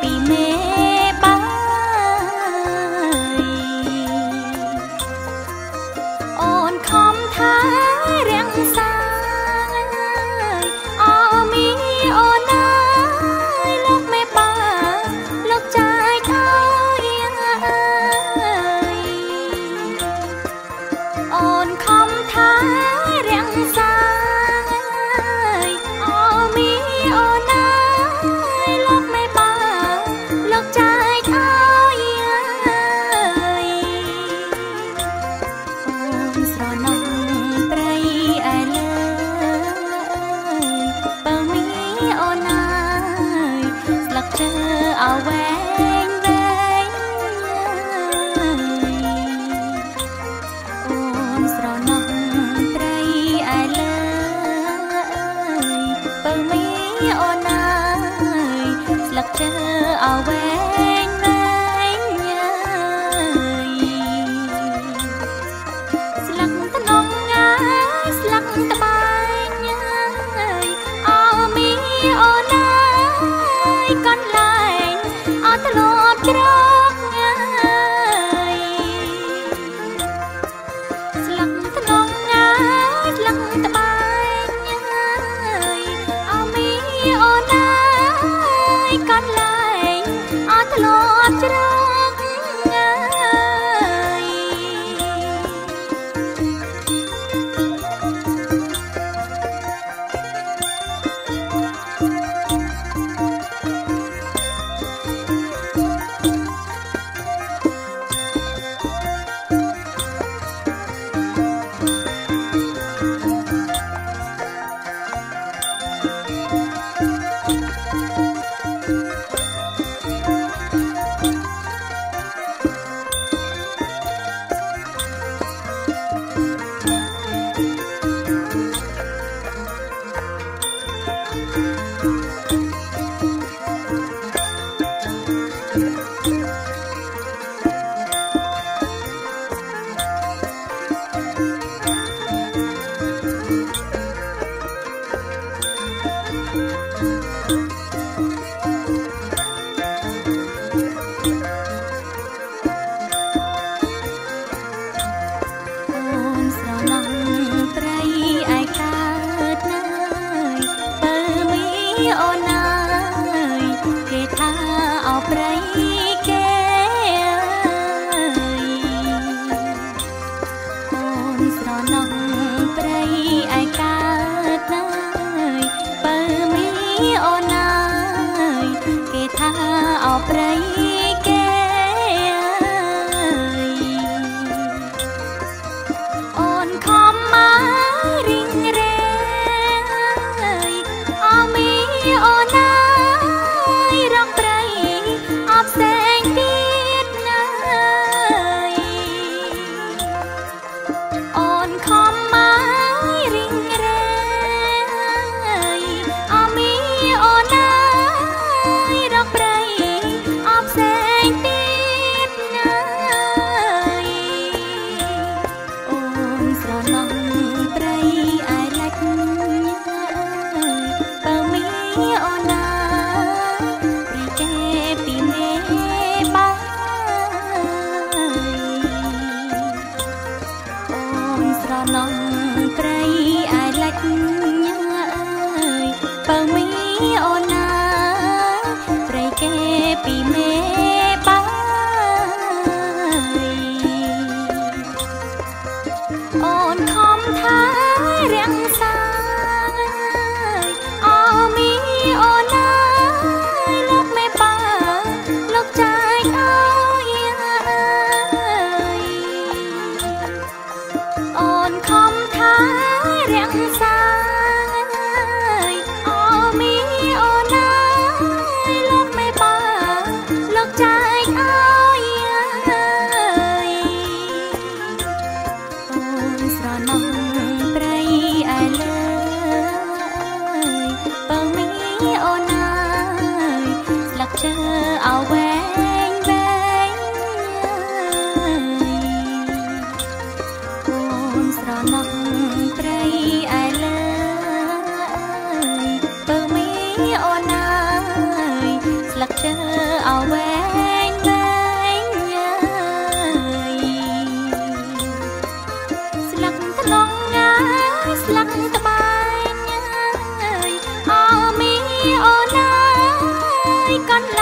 happy man. 这奥维。នខំថារាំ no. anh ai cánh